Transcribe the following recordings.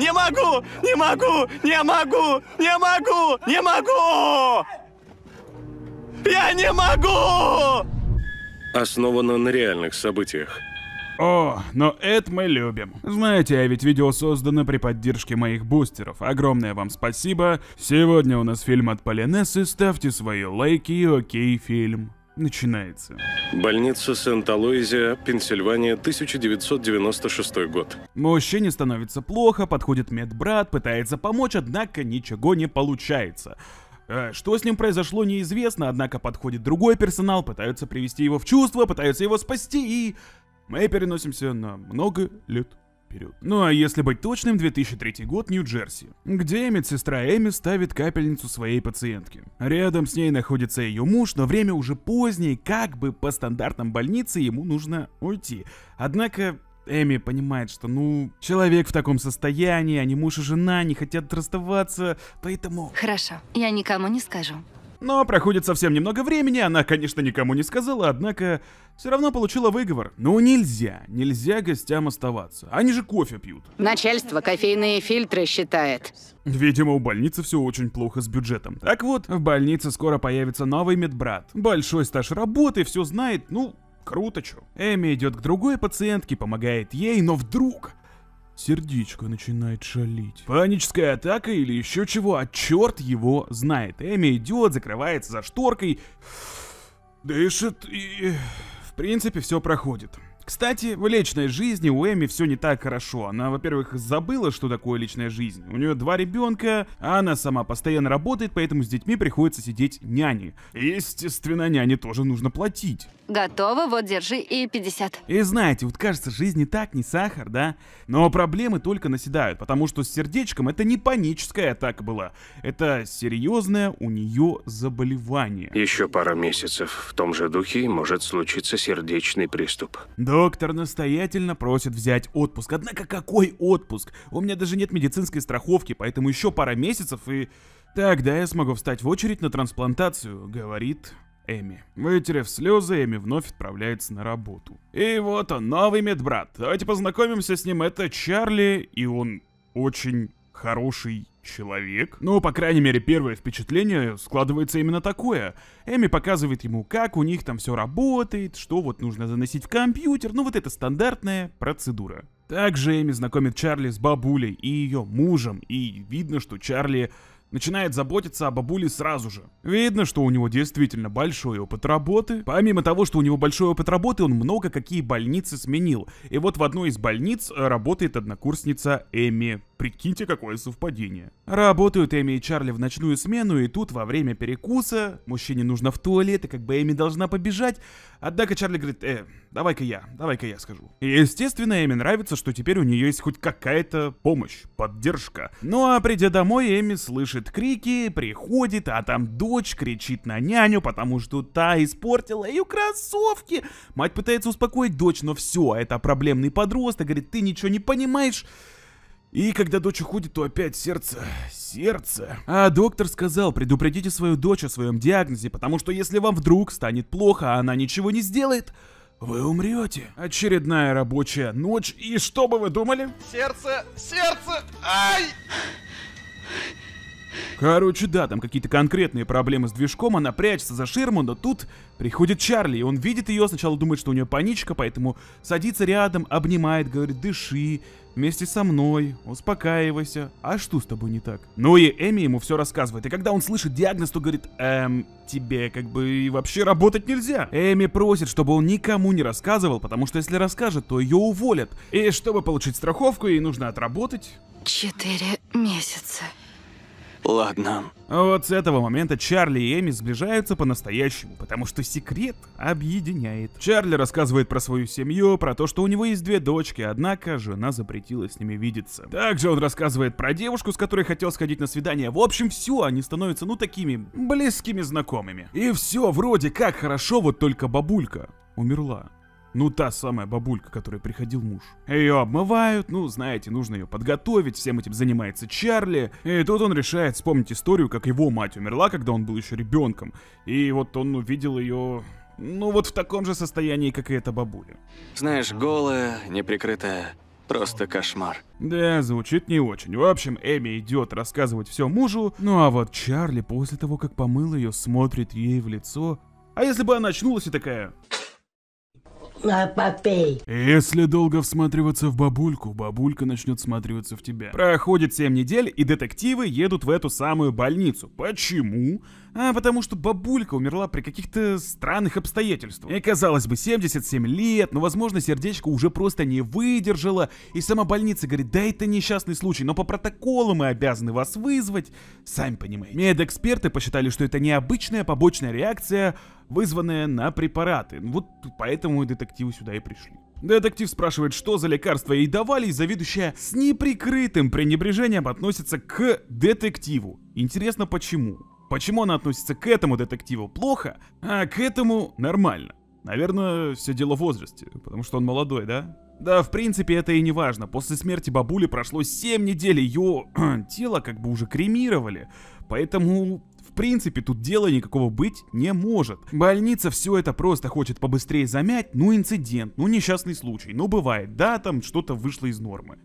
Не могу! Не могу! Не могу! Не могу! Не могу! Я не могу! Основано на реальных событиях. О, но это мы любим. Знаете, а ведь видео создано при поддержке моих бустеров. Огромное вам спасибо. Сегодня у нас фильм от Полинессы. Ставьте свои лайки и окей, фильм начинается. Больница Сент-Алоизия, Пенсильвания, 1996 год. Мужчине становится плохо, подходит медбрат, пытается помочь, однако ничего не получается. Э, Что с ним произошло, неизвестно, однако подходит другой персонал, пытаются привести его в чувство, пытаются его спасти, и мы переносимся на много лет вперед. Ну а если быть точным, 2003 год, Нью-Джерси, где медсестра Эми ставит капельницу своей пациентке. Рядом с ней находится ее муж, но время уже позднее, как бы по стандартам больницы ему нужно уйти. Однако Эми понимает, что, ну, человек в таком состоянии, они муж и жена, не хотят расставаться, поэтому... Хорошо, я никому не скажу. Но проходит совсем немного времени, она, конечно, никому не сказала, однако все равно получила выговор. Ну нельзя, нельзя гостям оставаться. Они же кофе пьют. Начальство кофейные фильтры считает. Видимо, у больницы все очень плохо с бюджетом. Так вот, в больнице скоро появится новый медбрат. Большой стаж работы, все знает, ну, круто чё. Эми идет к другой пациентке, помогает ей, но вдруг... Сердечко начинает шалить. Паническая атака или еще чего, а черт его знает. Эми идет, закрывается за шторкой, дышит и... В принципе, все проходит. Кстати, в личной жизни у Эми все не так хорошо. Она, во-первых, забыла, что такое личная жизнь. У нее два ребенка, а она сама постоянно работает, поэтому с детьми приходится сидеть няни. Естественно, няне тоже нужно платить. Готово, вот держи и 50. И знаете, вот кажется, жизнь не так, не сахар, да? Но проблемы только наседают, потому что с сердечком это не паническая атака была. Это серьезное у нее заболевание. Еще пара месяцев в том же духе может случиться сердечный приступ. Доктор настоятельно просит взять отпуск. Однако какой отпуск? У меня даже нет медицинской страховки, поэтому еще пара месяцев и... Тогда я смогу встать в очередь на трансплантацию, говорит Эми. Вытерев слезы, Эми вновь отправляется на работу. И вот он, новый медбрат. Давайте познакомимся с ним. Это Чарли, и он очень хороший человек. Ну, по крайней мере, первое впечатление складывается именно такое. Эми показывает ему, как у них там все работает, что вот нужно заносить в компьютер, ну вот это стандартная процедура. Также Эми знакомит Чарли с бабулей и ее мужем, и видно, что Чарли начинает заботиться о бабуле сразу же. Видно, что у него действительно большой опыт работы. Помимо того, что у него большой опыт работы, он много какие больницы сменил. И вот в одной из больниц работает однокурсница Эми. Прикиньте, какое совпадение. Работают Эми и Чарли в ночную смену, и тут во время перекуса мужчине нужно в туалет, и как бы Эми должна побежать. Однако Чарли говорит, э, давай-ка я, давай-ка я скажу. И естественно, Эми нравится, что теперь у нее есть хоть какая-то помощь, поддержка. Ну а придя домой, Эми слышит крики, приходит, а там дочь кричит на няню, потому что та испортила ее кроссовки. Мать пытается успокоить дочь, но все, это проблемный подросток, говорит, ты ничего не понимаешь. И когда дочь уходит, то опять сердце, сердце. А доктор сказал, предупредите свою дочь о своем диагнозе, потому что если вам вдруг станет плохо, а она ничего не сделает, вы умрете. Очередная рабочая ночь, и что бы вы думали? Сердце, сердце, ай! Короче, да, там какие-то конкретные проблемы с движком, она прячется за ширму, но тут приходит Чарли, и он видит ее, сначала думает, что у нее паничка, поэтому садится рядом, обнимает, говорит, дыши, вместе со мной, успокаивайся. А что с тобой не так? Ну и Эми ему все рассказывает, и когда он слышит диагноз, то говорит, эм, тебе как бы и вообще работать нельзя. Эми просит, чтобы он никому не рассказывал, потому что если расскажет, то ее уволят. И чтобы получить страховку, ей нужно отработать Четыре месяца. Ладно. Вот с этого момента Чарли и Эми сближаются по-настоящему, потому что секрет объединяет. Чарли рассказывает про свою семью, про то, что у него есть две дочки, однако жена запретила с ними видеться. Также он рассказывает про девушку, с которой хотел сходить на свидание. В общем, все, они становятся, ну, такими близкими знакомыми. И все вроде как хорошо, вот только бабулька умерла. Ну, та самая бабулька, которой приходил муж. Ее обмывают, ну, знаете, нужно ее подготовить, всем этим занимается Чарли. И тут он решает вспомнить историю, как его мать умерла, когда он был еще ребенком. И вот он увидел ее, ну, вот в таком же состоянии, как и эта бабуля. Знаешь, голая, неприкрытая, Просто кошмар. Да, звучит не очень. В общем, Эми идет рассказывать все мужу, ну а вот Чарли после того, как помыл ее, смотрит ей в лицо. А если бы она очнулась и такая... А попей. Если долго всматриваться в бабульку, бабулька начнет всматриваться в тебя. Проходит 7 недель, и детективы едут в эту самую больницу. Почему? А потому что бабулька умерла при каких-то странных обстоятельствах. И казалось бы, 77 лет, но возможно сердечко уже просто не выдержало, и сама больница говорит, да это несчастный случай, но по протоколу мы обязаны вас вызвать. Сами понимаете. Медэксперты посчитали, что это необычная побочная реакция, вызванная на препараты. Вот поэтому детективы сюда и пришли. Детектив спрашивает, что за лекарства ей давали, и заведующая с неприкрытым пренебрежением относится к детективу. Интересно, почему? Почему она относится к этому детективу плохо, а к этому нормально? Наверное, все дело в возрасте, потому что он молодой, да? Да, в принципе, это и не важно. После смерти бабули прошло 7 недель, ее тело как бы уже кремировали. Поэтому, в принципе, тут дела никакого быть не может. Больница все это просто хочет побыстрее замять, ну инцидент, ну несчастный случай, ну бывает, да, там что-то вышло из нормы.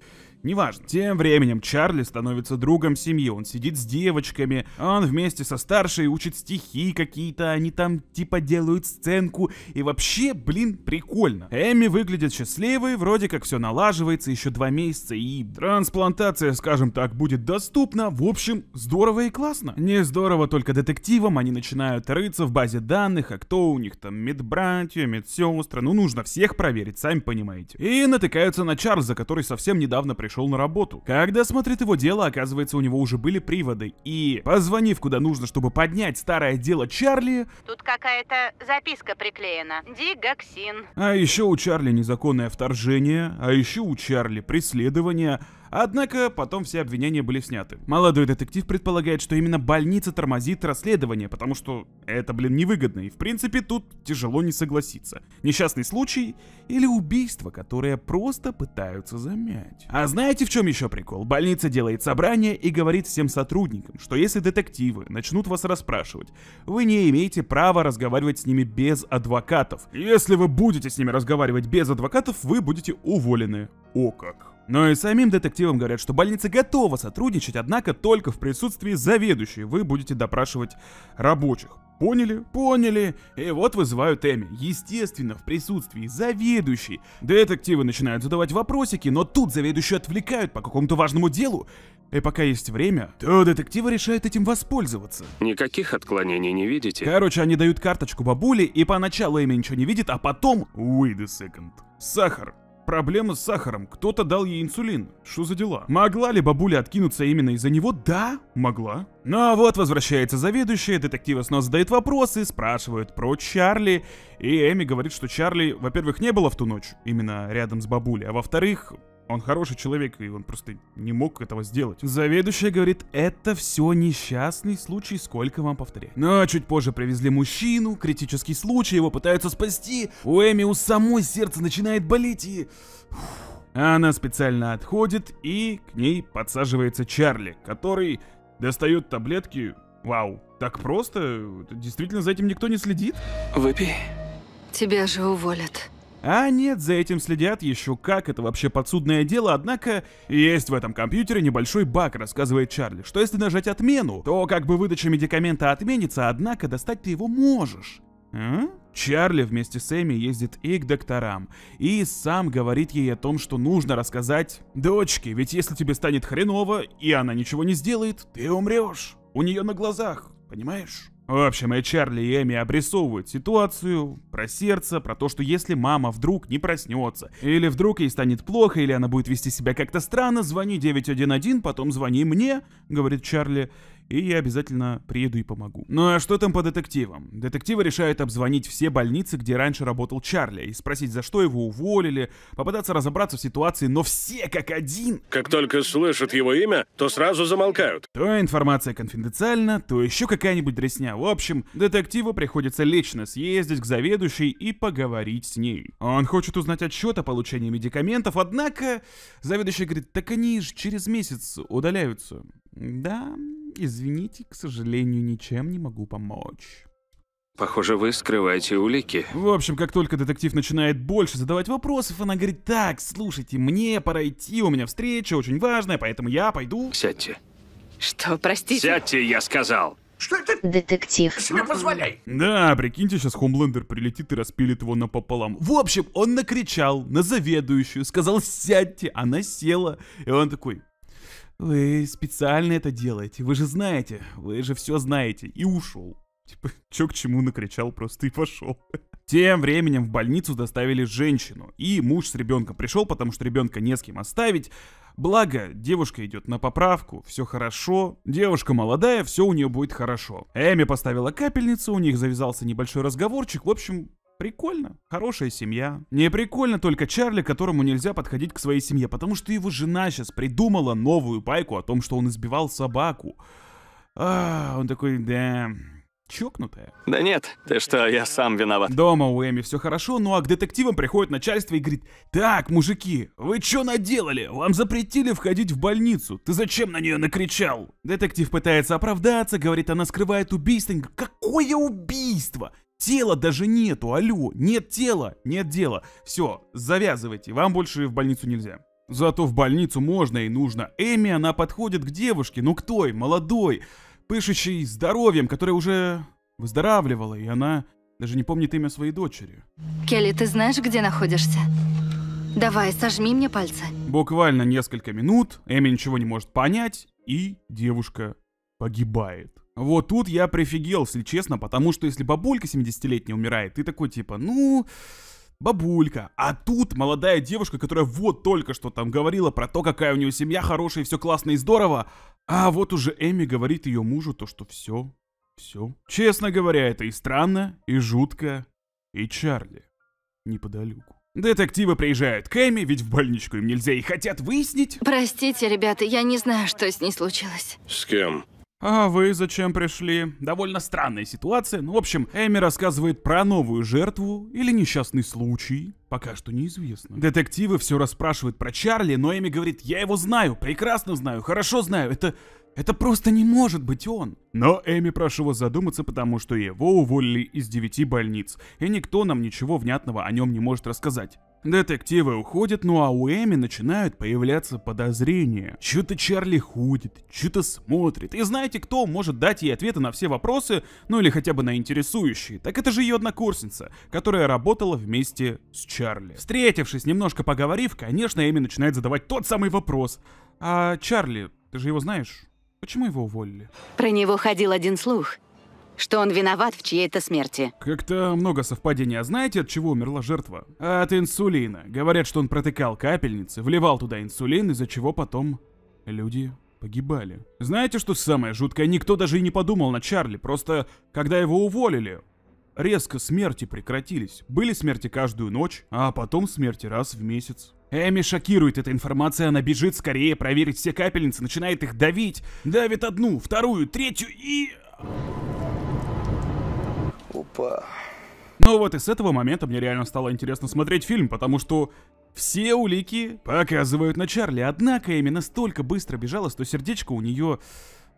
Неважно. Тем временем Чарли становится другом семьи, он сидит с девочками, он вместе со старшей учит стихи какие-то, они там типа делают сценку, и вообще, блин, прикольно. Эми выглядит счастливой, вроде как все налаживается еще два месяца, и трансплантация, скажем так, будет доступна, в общем, здорово и классно. Не здорово только детективам, они начинают рыться в базе данных, а кто у них там, медбратья, медсестры, ну нужно всех проверить, сами понимаете. И натыкаются на Чарльза, который совсем недавно пришел на работу. Когда смотрит его дело, оказывается, у него уже были приводы. И, позвонив куда нужно, чтобы поднять старое дело Чарли, Тут какая-то записка приклеена. Дигоксин. а еще у Чарли незаконное вторжение, а еще у Чарли преследование, Однако потом все обвинения были сняты. Молодой детектив предполагает, что именно больница тормозит расследование, потому что это, блин, невыгодно, и в принципе тут тяжело не согласиться. Несчастный случай или убийство, которое просто пытаются замять. А знаете в чем еще прикол? Больница делает собрание и говорит всем сотрудникам, что если детективы начнут вас расспрашивать, вы не имеете права разговаривать с ними без адвокатов. Если вы будете с ними разговаривать без адвокатов, вы будете уволены. О как. Но и самим детективам говорят, что больница готова сотрудничать, однако только в присутствии заведующей вы будете допрашивать рабочих. Поняли? Поняли. И вот вызывают Эми. Естественно, в присутствии заведующей. Детективы начинают задавать вопросики, но тут заведующую отвлекают по какому-то важному делу. И пока есть время, то детективы решают этим воспользоваться. Никаких отклонений не видите? Короче, они дают карточку бабуле, и поначалу Эми ничего не видит, а потом... Wait a second. Сахар. Проблема с сахаром. Кто-то дал ей инсулин. Что за дела? Могла ли бабуля откинуться именно из-за него? Да, могла. Ну а вот возвращается заведующая, детективы снова задают вопросы, спрашивают про Чарли. И Эми говорит, что Чарли, во-первых, не было в ту ночь, именно рядом с бабулей, а во-вторых, он хороший человек, и он просто не мог этого сделать. Заведующая говорит, это все несчастный случай, сколько вам повторять. Но чуть позже привезли мужчину, критический случай, его пытаются спасти. У Эми у самой сердце начинает болеть и... Она специально отходит, и к ней подсаживается Чарли, который достает таблетки. Вау, так просто? Действительно за этим никто не следит? Выпей. Тебя же уволят. А нет, за этим следят еще как, это вообще подсудное дело, однако есть в этом компьютере небольшой баг, рассказывает Чарли, что если нажать отмену, то как бы выдача медикамента отменится, однако достать ты его можешь. А? Чарли вместе с Эми ездит и к докторам, и сам говорит ей о том, что нужно рассказать дочке, ведь если тебе станет хреново, и она ничего не сделает, ты умрешь. У нее на глазах, понимаешь? В общем, и Чарли и Эми обрисовывают ситуацию про сердце, про то, что если мама вдруг не проснется, или вдруг ей станет плохо, или она будет вести себя как-то странно, звони 911, потом звони мне, говорит Чарли, и я обязательно приеду и помогу. Ну а что там по детективам? Детективы решают обзвонить все больницы, где раньше работал Чарли, и спросить, за что его уволили, попытаться разобраться в ситуации, но все как один Как только слышат его имя, то сразу замолкают. то информация конфиденциальна, то еще какая-нибудь дресня. В общем, детективу приходится лично съездить к заведующей и поговорить с ней. Он хочет узнать отчет о получении медикаментов, однако заведующий говорит, так они же через месяц удаляются. Да, извините, к сожалению, ничем не могу помочь. Похоже, вы скрываете улики. В общем, как только детектив начинает больше задавать вопросов, она говорит, так, слушайте, мне пора идти, у меня встреча очень важная, поэтому я пойду. Сядьте. Что, простите? Сядьте, я сказал. Детектив. Да, прикиньте, сейчас Хомлендер прилетит и распилит его напополам. В общем, он накричал на заведующую, сказал «сядьте», она села. И он такой, вы специально это делаете, вы же знаете, вы же все знаете. И ушел. Типа, чё к чему накричал просто и пошел. Тем временем в больницу доставили женщину, и муж с ребенком пришел, потому что ребенка не с кем оставить. Благо, девушка идет на поправку, все хорошо. Девушка молодая, все у нее будет хорошо. Эми поставила капельницу, у них завязался небольшой разговорчик. В общем, Прикольно, хорошая семья. Не прикольно только Чарли, которому нельзя подходить к своей семье, потому что его жена сейчас придумала новую байку о том, что он избивал собаку. А, он такой, да, чокнутая. Да нет, ты что, я сам виноват. Дома у Эми все хорошо, ну а к детективам приходит начальство и говорит, так, мужики, вы что наделали? Вам запретили входить в больницу. Ты зачем на нее накричал? Детектив пытается оправдаться, говорит, она скрывает убийство. Какое убийство? Тела даже нету, алло, нет тела, нет дела. Все, завязывайте, вам больше в больницу нельзя. Зато в больницу можно и нужно. Эми, она подходит к девушке, ну к той, молодой, пышущей здоровьем, которая уже выздоравливала, и она даже не помнит имя своей дочери. Келли, ты знаешь, где находишься? Давай, сожми мне пальцы. Буквально несколько минут, Эми ничего не может понять, и девушка погибает. Вот тут я прифигел, если честно, потому что если бабулька 70-летняя умирает, ты такой типа, ну, бабулька. А тут молодая девушка, которая вот только что там говорила про то, какая у нее семья хорошая, и все классно и здорово. А вот уже Эми говорит ее мужу то, что все, все. Честно говоря, это и странно, и жутко, и Чарли неподалеку. Детективы приезжают к Эми, ведь в больничку им нельзя, и хотят выяснить... Простите, ребята, я не знаю, что с ней случилось. С кем? А вы зачем пришли? Довольно странная ситуация. Ну, в общем, Эми рассказывает про новую жертву или несчастный случай. Пока что неизвестно. Детективы все расспрашивают про Чарли, но Эми говорит, я его знаю, прекрасно знаю, хорошо знаю. Это... Это просто не может быть он. Но Эми прошу вас задуматься, потому что его уволили из девяти больниц, и никто нам ничего внятного о нем не может рассказать. Детективы уходят, ну а у Эми начинают появляться подозрения. Чё-то Чарли ходит, что-то смотрит. И знаете, кто может дать ей ответы на все вопросы, ну или хотя бы на интересующие? Так это же ее однокурсница, которая работала вместе с Чарли. Встретившись, немножко поговорив, конечно, Эми начинает задавать тот самый вопрос. А Чарли, ты же его знаешь? Почему его уволили? Про него ходил один слух, что он виноват в чьей-то смерти. Как-то много совпадений. А знаете, от чего умерла жертва? От инсулина. Говорят, что он протыкал капельницы, вливал туда инсулин, из-за чего потом люди погибали. Знаете, что самое жуткое? Никто даже и не подумал на Чарли. Просто, когда его уволили, резко смерти прекратились. Были смерти каждую ночь, а потом смерти раз в месяц. Эми шокирует эта информация, она бежит скорее проверить все капельницы, начинает их давить. Давит одну, вторую, третью и... Ну вот и с этого момента мне реально стало интересно смотреть фильм, потому что все улики показывают на Чарли, однако Эми настолько быстро бежала, что сердечко у нее...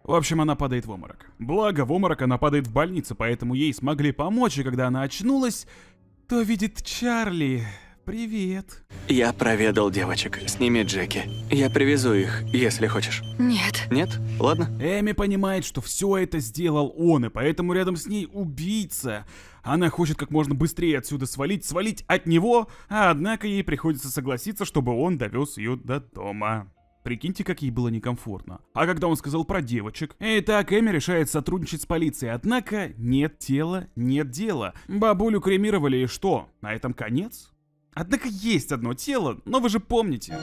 В общем, она падает в обморок. Благо, в обморок она падает в больнице, поэтому ей смогли помочь, и когда она очнулась, то видит Чарли. Привет. Я проведал девочек. Сними Джеки. Я привезу их, если хочешь. Нет. Нет? Ладно. Эми понимает, что все это сделал он, и поэтому рядом с ней убийца. Она хочет как можно быстрее отсюда свалить, свалить от него, а однако ей приходится согласиться, чтобы он довез ее до дома. Прикиньте, как ей было некомфортно. А когда он сказал про девочек? Итак, Эми решает сотрудничать с полицией, однако нет тела, нет дела. Бабулю кремировали и что? На этом конец? Однако есть одно тело, но вы же помните.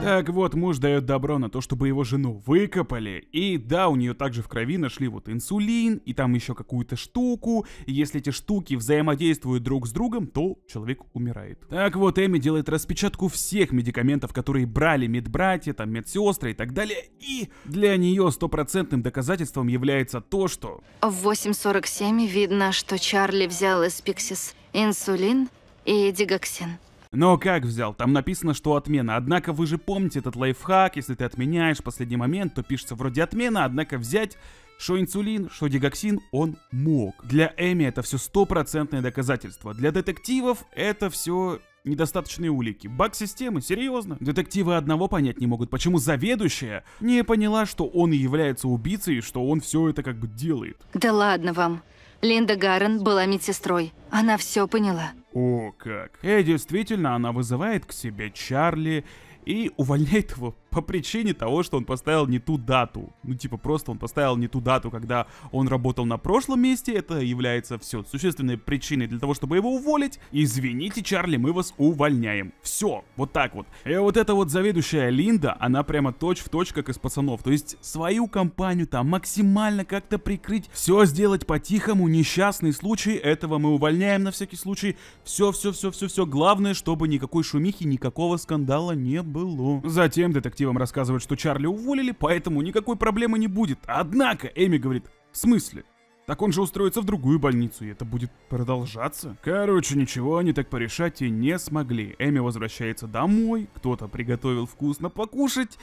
Так вот, муж дает добро на то, чтобы его жену выкопали. И да, у нее также в крови нашли вот инсулин, и там еще какую-то штуку. И если эти штуки взаимодействуют друг с другом, то человек умирает. Так вот, Эми делает распечатку всех медикаментов, которые брали медбратья, там медсестры и так далее. И для нее стопроцентным доказательством является то, что... В 8.47 видно, что Чарли взял из Пиксис инсулин и дигоксин. Но как взял? Там написано, что отмена. Однако вы же помните этот лайфхак, если ты отменяешь в последний момент, то пишется вроде отмена, однако взять Что инсулин, что дигоксин он мог. Для Эми это все стопроцентное доказательство. Для детективов это все недостаточные улики. Баг системы? Серьезно? Детективы одного понять не могут, почему заведующая не поняла, что он и является убийцей, и что он все это как бы делает. Да ладно вам. Линда Гаррен была медсестрой. Она все поняла. О, как. И действительно, она вызывает к себе Чарли и увольняет его по причине того, что он поставил не ту дату. Ну, типа, просто он поставил не ту дату, когда он работал на прошлом месте. Это является все существенной причиной для того, чтобы его уволить. Извините, Чарли, мы вас увольняем. Все, вот так вот. И вот эта вот заведующая Линда, она прямо точь-в-точь, как из пацанов. То есть свою компанию там максимально как-то прикрыть, все сделать по-тихому, несчастный случай, этого мы увольняем на всякий случай. Все, все, все, все, все. Главное, чтобы никакой шумихи, никакого скандала не было. Затем детектив детективам рассказывают, что Чарли уволили, поэтому никакой проблемы не будет. Однако Эми говорит, в смысле? Так он же устроится в другую больницу, и это будет продолжаться. Короче, ничего они так порешать и не смогли. Эми возвращается домой, кто-то приготовил вкусно покушать.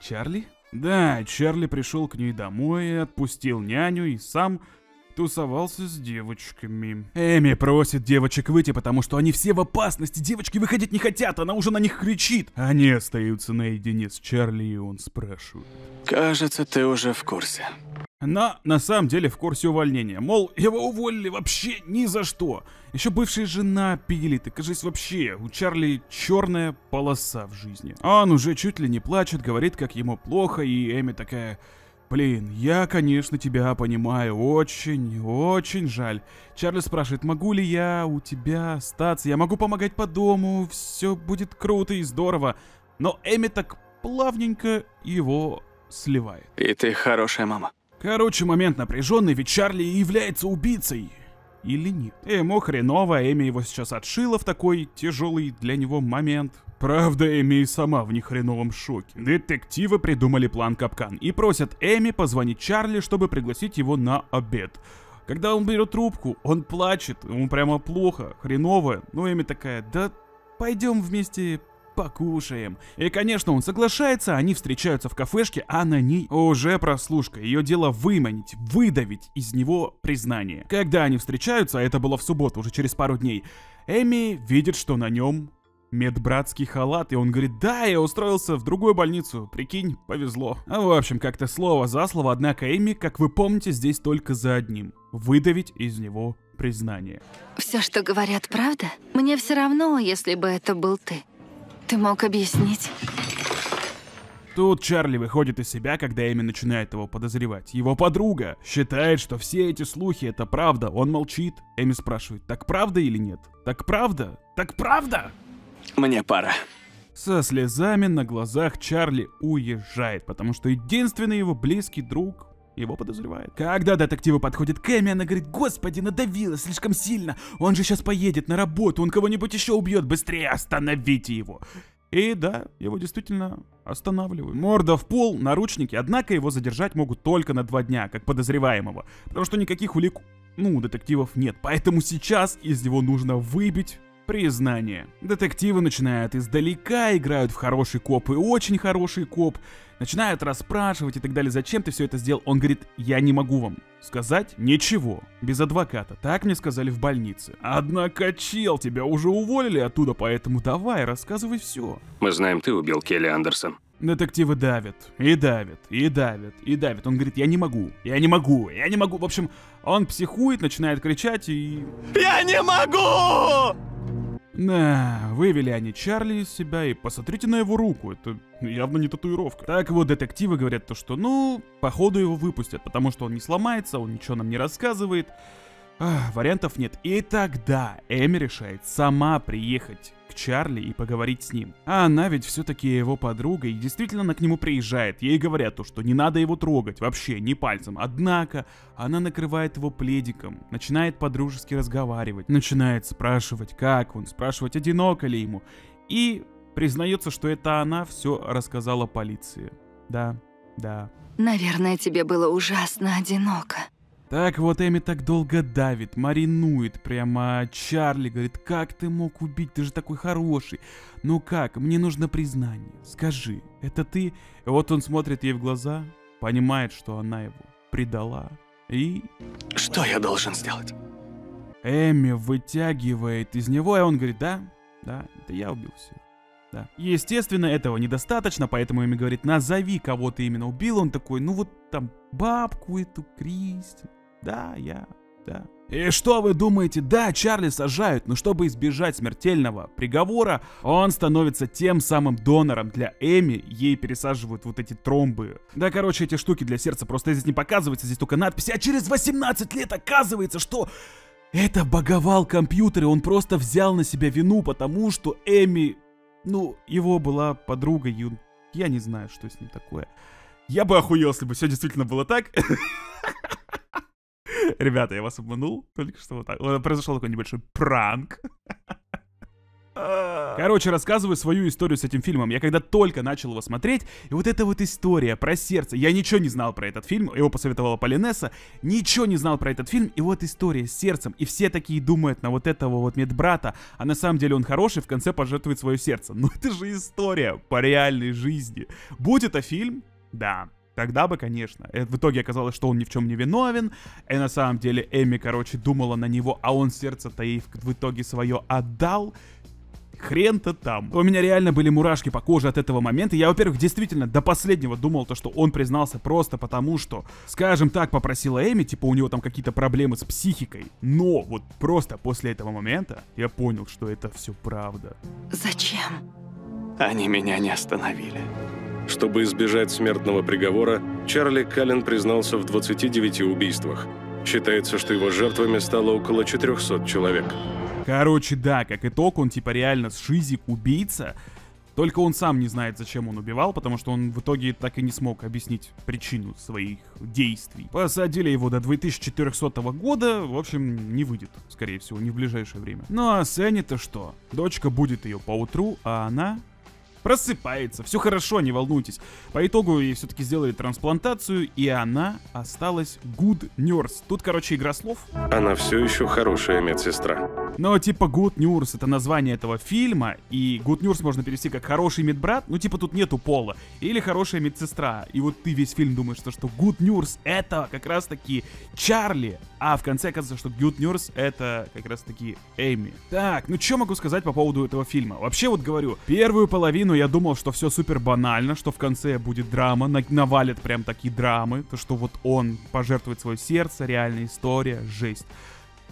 Чарли? Да, Чарли пришел к ней домой, отпустил няню и сам тусовался с девочками. Эми просит девочек выйти, потому что они все в опасности. Девочки выходить не хотят, она уже на них кричит. Они остаются наедине с Чарли, и он спрашивает. Кажется, ты уже в курсе. Но на самом деле в курсе увольнения. Мол, его уволили вообще ни за что. Еще бывшая жена пилит, и кажется вообще, у Чарли черная полоса в жизни. Он уже чуть ли не плачет, говорит, как ему плохо, и Эми такая... Блин, я, конечно, тебя понимаю, очень, очень жаль. Чарли спрашивает, могу ли я у тебя остаться, я могу помогать по дому, все будет круто и здорово. Но Эми так плавненько его сливает. И ты хорошая мама. Короче, момент напряженный, ведь Чарли является убийцей. Или нет? Ему хреново, Эми его сейчас отшила в такой тяжелый для него момент. Правда, Эми и сама в нехреновом шоке. Детективы придумали план капкан и просят Эми позвонить Чарли, чтобы пригласить его на обед. Когда он берет трубку, он плачет, ему прямо плохо, хреново. Но Эми такая, да пойдем вместе покушаем. И, конечно, он соглашается, они встречаются в кафешке, а на ней уже прослушка. Ее дело выманить, выдавить из него признание. Когда они встречаются, а это было в субботу, уже через пару дней, Эми видит, что на нем медбратский халат, и он говорит, да, я устроился в другую больницу, прикинь, повезло. А в общем, как-то слово за слово, однако Эми, как вы помните, здесь только за одним. Выдавить из него признание. Все, что говорят, правда? Мне все равно, если бы это был ты. Ты мог объяснить? Тут Чарли выходит из себя, когда Эми начинает его подозревать. Его подруга считает, что все эти слухи это правда. Он молчит. Эми спрашивает, так правда или нет? Так правда? Так правда? Мне пора. Со слезами на глазах Чарли уезжает, потому что единственный его близкий друг его подозревает. Когда детективы подходят к Эми, она говорит, господи, надавила слишком сильно. Он же сейчас поедет на работу, он кого-нибудь еще убьет, быстрее остановите его. И да, его действительно останавливают. Морда в пол, наручники, однако его задержать могут только на два дня, как подозреваемого. Потому что никаких улик, ну, у детективов нет. Поэтому сейчас из него нужно выбить Признание. Детективы начинают издалека, играют в хороший коп и очень хороший коп, начинают расспрашивать и так далее, зачем ты все это сделал. Он говорит, я не могу вам сказать ничего, без адвоката, так мне сказали в больнице. Однако, чел, тебя уже уволили оттуда, поэтому давай, рассказывай все. Мы знаем, ты убил Келли Андерсон. Детективы давят, и давят, и давят, и давят. Он говорит, я не могу, я не могу, я не могу. В общем, он психует, начинает кричать и... Я не могу! Да, вывели они Чарли из себя, и посмотрите на его руку, это явно не татуировка. Так вот, детективы говорят то, что, ну, походу его выпустят, потому что он не сломается, он ничего нам не рассказывает. Ах, вариантов нет. И тогда Эми решает сама приехать Чарли и поговорить с ним. А она ведь все-таки его подруга, и действительно она к нему приезжает. Ей говорят то, что не надо его трогать, вообще, ни пальцем. Однако, она накрывает его пледиком, начинает подружески разговаривать, начинает спрашивать, как он, спрашивать, одиноко ли ему. И признается, что это она все рассказала полиции. Да, да. Наверное, тебе было ужасно одиноко. Так вот Эми так долго давит, маринует прямо Чарли, говорит, как ты мог убить, ты же такой хороший. Ну как, мне нужно признание, скажи, это ты? И вот он смотрит ей в глаза, понимает, что она его предала. И Что я должен сделать? Эми вытягивает из него, и он говорит, да, да, это я убил всех. Да. Естественно, этого недостаточно, поэтому Эми говорит, назови, кого ты именно убил. Он такой, ну вот там бабку эту, Кристи. Да, я, да. И что вы думаете? Да, Чарли сажают, но чтобы избежать смертельного приговора, он становится тем самым донором для Эми, ей пересаживают вот эти тромбы. Да, короче, эти штуки для сердца просто здесь не показываются, здесь только надписи, а через 18 лет оказывается, что это боговал компьютер, и он просто взял на себя вину, потому что Эми, ну, его была подруга, он- я не знаю, что с ним такое. Я бы охуел, если бы все действительно было так. Ребята, я вас обманул. Только что вот так. Произошел такой небольшой пранк. Короче, рассказываю свою историю с этим фильмом. Я когда только начал его смотреть, и вот эта вот история про сердце, я ничего не знал про этот фильм, его посоветовала Полинесса, ничего не знал про этот фильм, и вот история с сердцем, и все такие думают на вот этого вот медбрата, а на самом деле он хороший, в конце пожертвует свое сердце. Ну это же история по реальной жизни. Будь это фильм, да, Тогда бы, конечно. Э, В итоге оказалось, что он ни в чем не виновен. И на самом деле Эми, короче, думала на него, а он сердце-то ей в итоге свое отдал. Хрен-то там. У меня реально были мурашки по коже от этого момента. Я, во-первых, действительно до последнего думал, то, что он признался просто потому, что, скажем так, попросила Эми, типа у него там какие-то проблемы с психикой. Но вот просто после этого момента я понял, что это все правда. Зачем? Они меня не остановили. Чтобы избежать смертного приговора, Чарли Каллен признался в 29 убийствах. Считается, что его жертвами стало около 400 человек. Короче, да, как итог, он типа реально шизик убийца. Только он сам не знает, зачем он убивал, потому что он в итоге так и не смог объяснить причину своих действий. Посадили его до 2400 года, в общем, не выйдет, скорее всего, не в ближайшее время. Ну а с Энни-то что? Дочка будет ее поутру, а она просыпается. Все хорошо, не волнуйтесь. По итогу ей все-таки сделали трансплантацию, и она осталась good nurse. Тут, короче, игра слов. Она все еще хорошая медсестра. Но типа Good News это название этого фильма, и Good News можно перевести как хороший медбрат, ну типа тут нету пола, или хорошая медсестра. И вот ты весь фильм думаешь, что, что Good News это как раз таки Чарли, а в конце оказывается, что Good News это как раз таки Эми. Так, ну что могу сказать по поводу этого фильма? Вообще вот говорю, первую половину я думал, что все супер банально, что в конце будет драма, на- навалят прям такие драмы, то что вот он пожертвует свое сердце, реальная история, жесть.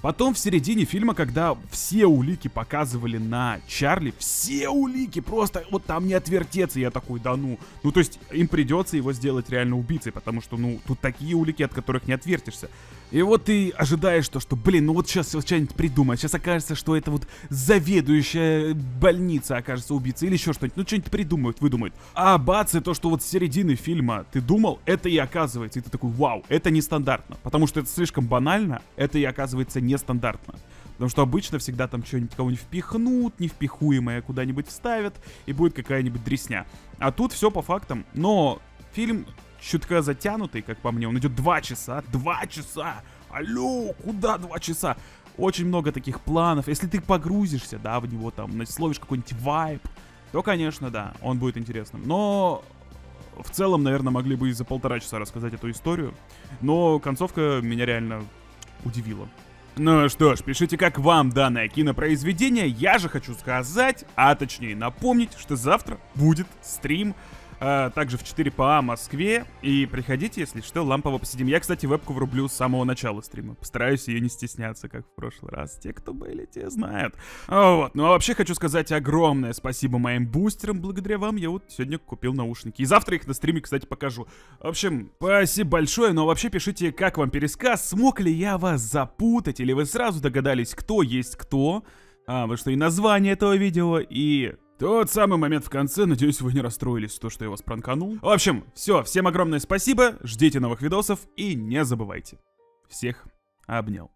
Потом в середине фильма, когда все улики показывали на Чарли, все улики, просто вот там не отвертеться, я такой, да ну. Ну то есть им придется его сделать реально убийцей, потому что, ну, тут такие улики, от которых не отвертишься. И вот ты ожидаешь то, что, блин, ну вот сейчас что-нибудь придумать, сейчас окажется, что это вот заведующая больница окажется убийцей или еще что-нибудь, ну что-нибудь придумают, выдумают. А бац, и то, что вот с середины фильма ты думал, это и оказывается, и ты такой, вау, это нестандартно, потому что это слишком банально, это и оказывается нестандартно. Потому что обычно всегда там что-нибудь кого-нибудь впихнут, невпихуемое куда-нибудь вставят, и будет какая-нибудь дресня. А тут все по фактам. Но фильм чутка затянутый, как по мне. Он идет два часа. Два часа! Алло, куда два часа? Очень много таких планов. Если ты погрузишься, да, в него там, словишь какой-нибудь вайб, то, конечно, да, он будет интересным. Но в целом, наверное, могли бы и за полтора часа рассказать эту историю. Но концовка меня реально удивила. Ну что ж, пишите, как вам данное кинопроизведение. Я же хочу сказать, а точнее напомнить, что завтра будет стрим а, также в 4 по Москве. И приходите, если что, лампово посидим. Я, кстати, вебку врублю с самого начала стрима. Постараюсь ее не стесняться, как в прошлый раз. Те, кто были, те знают. А, Вот. Ну а вообще хочу сказать огромное спасибо моим бустерам. Благодаря вам я вот сегодня купил наушники. И завтра их на стриме, кстати, покажу. В общем, спасибо большое. Но вообще пишите, как вам пересказ. Смог ли я вас запутать? Или вы сразу догадались, кто есть кто? А, вы что, и название этого видео, и тот самый момент в конце, надеюсь, вы не расстроились, то, что я вас пранканул. В общем, все, всем огромное спасибо, ждите новых видосов и не забывайте. Всех обнял.